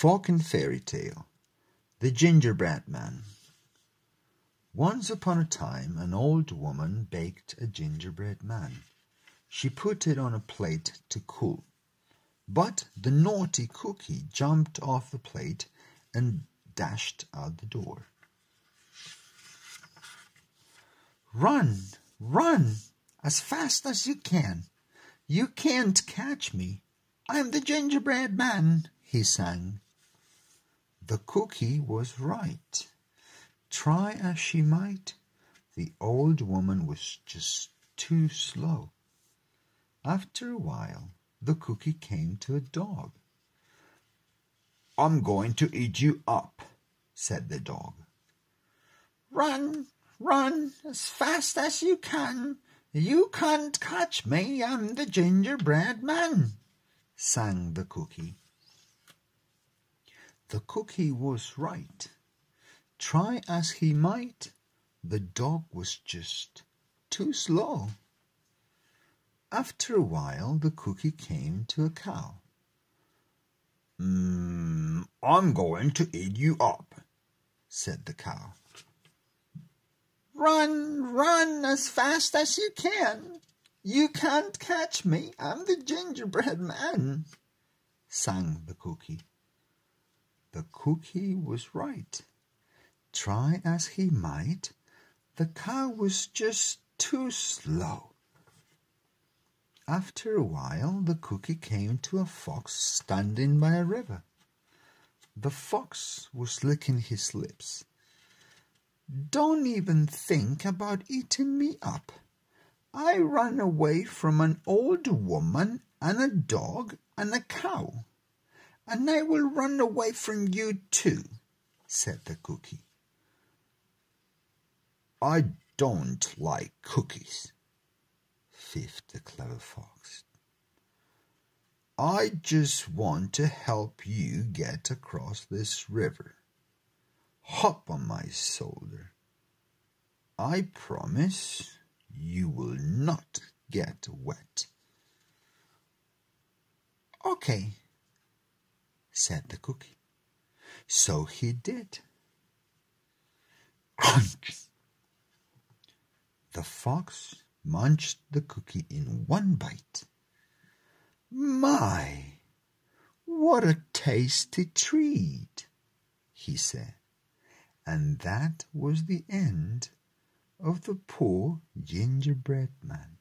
And Fairy Tale The Gingerbread Man Once upon a time an old woman baked a gingerbread man. She put it on a plate to cool. But the naughty cookie jumped off the plate and dashed out the door. Run, run, as fast as you can. You can't catch me. I'm the gingerbread man he sang. The cookie was right. Try as she might, the old woman was just too slow. After a while, the cookie came to a dog. I'm going to eat you up, said the dog. Run, run as fast as you can. You can't catch me, I'm the gingerbread man, sang the cookie. The cookie was right. Try as he might, the dog was just too slow. After a while, the cookie came to a cow. Mm, I'm going to eat you up, said the cow. Run, run as fast as you can. You can't catch me. I'm the gingerbread man, sang the cookie. Cookie was right. Try as he might, the cow was just too slow. After a while, the cookie came to a fox standing by a river. The fox was licking his lips. Don't even think about eating me up. I ran away from an old woman and a dog and a cow and I will run away from you too, said the cookie. I don't like cookies, fiffed the clever fox. I just want to help you get across this river. Hop on my shoulder. I promise you will not get wet. Okay, said the cookie. So he did. Crunch! The fox munched the cookie in one bite. My, what a tasty treat, he said. And that was the end of the poor gingerbread man.